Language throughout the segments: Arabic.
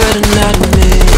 good me.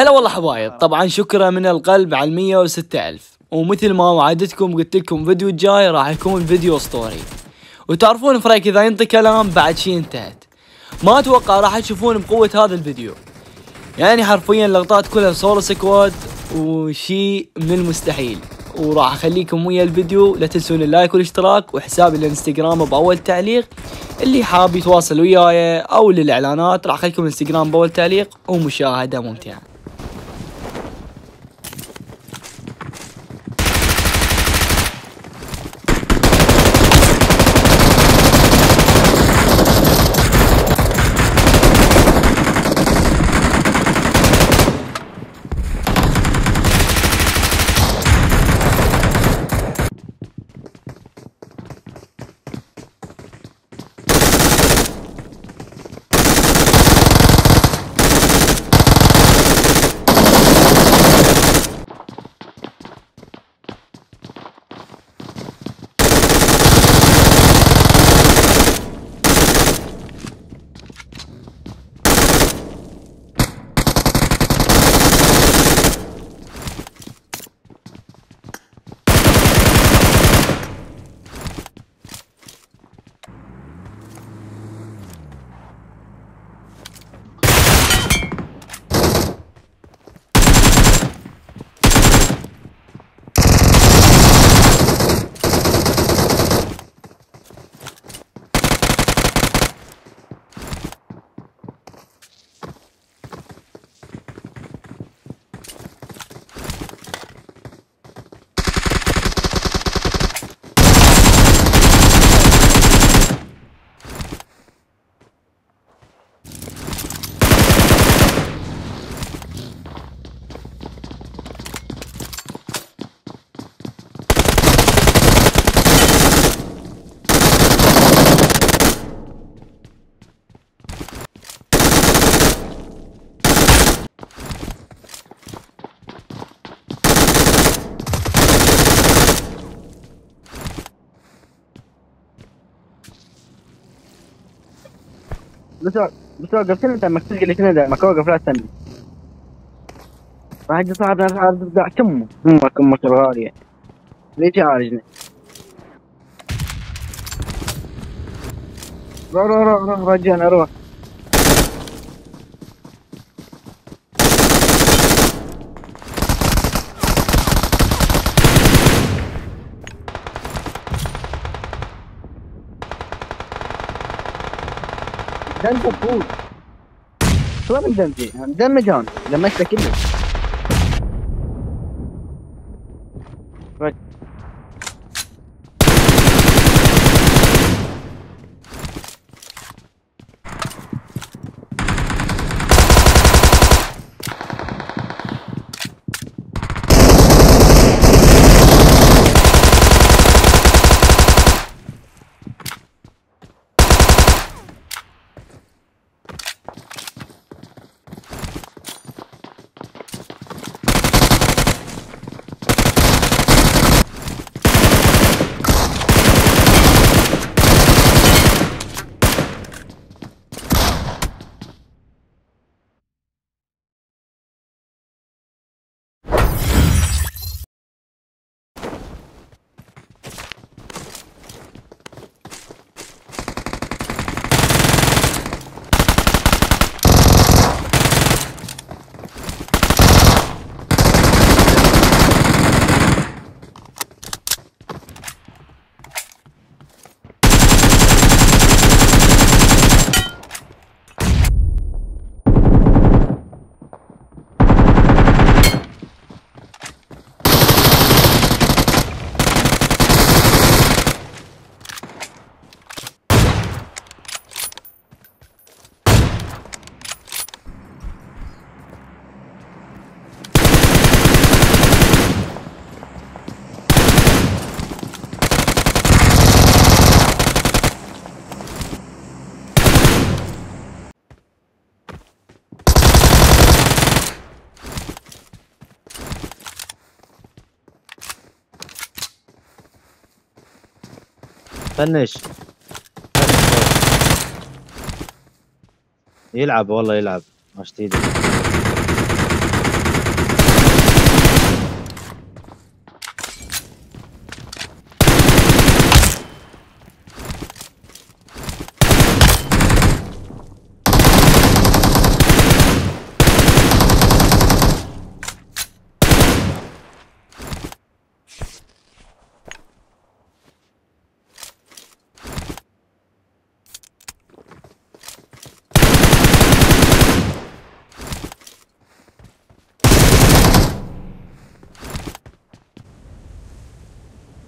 هلا والله حبايب. طبعا شكرا من القلب على المية وستة ألف. ومثل ما وعدتكم قلت لكم فيديو الجاي راح يكون فيديو أسطوري. وتعرفون فريق إذا ينطي كلام بعد شي انتهت. ما أتوقع راح تشوفون بقوة هذا الفيديو. يعني حرفيا لقطات كلها solo squad وشي من المستحيل. وراح أخليكم ويا الفيديو. لا تنسون ال like والاشتراك وحسابي الإنستغرام بأول تعليق. اللي حاب يتواصل وياي أو للإعلانات راح أخليكم الإنستغرام بأول تعليق. ومشاهدة ممتعة. بس بس وقفت انت لما تلقى لك ندى ما وقف لا راح يجي صاحبنا راح تبدا كمه أمك أمك الغالية ليش عارجني روح روح روح روح رجعنا روح. ده انت تفوز شو من دمجي؟ مدمج هون دمجته كله فنش يلعب والله يلعب. مش تيجي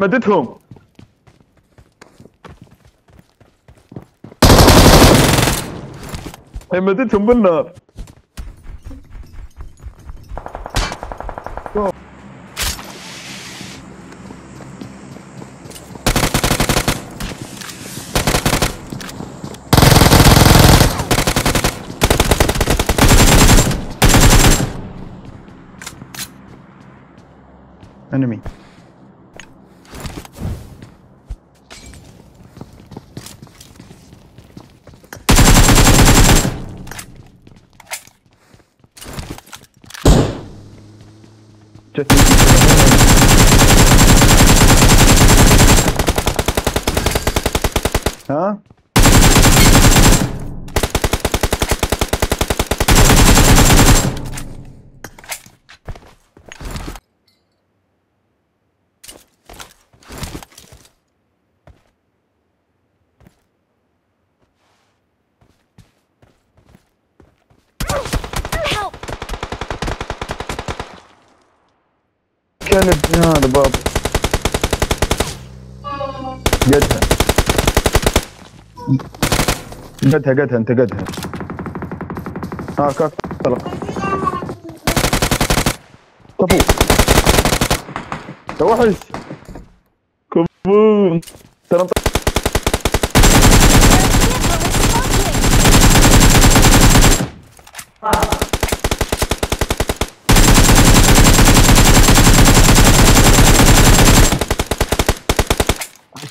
مدتهم مدتهم بالنار. Enemy. Just need to Huh? كان ابن هذا بابا قدها قدها قدها انت قدها ها كاك طلق طفو. يا وحش. كبون ترى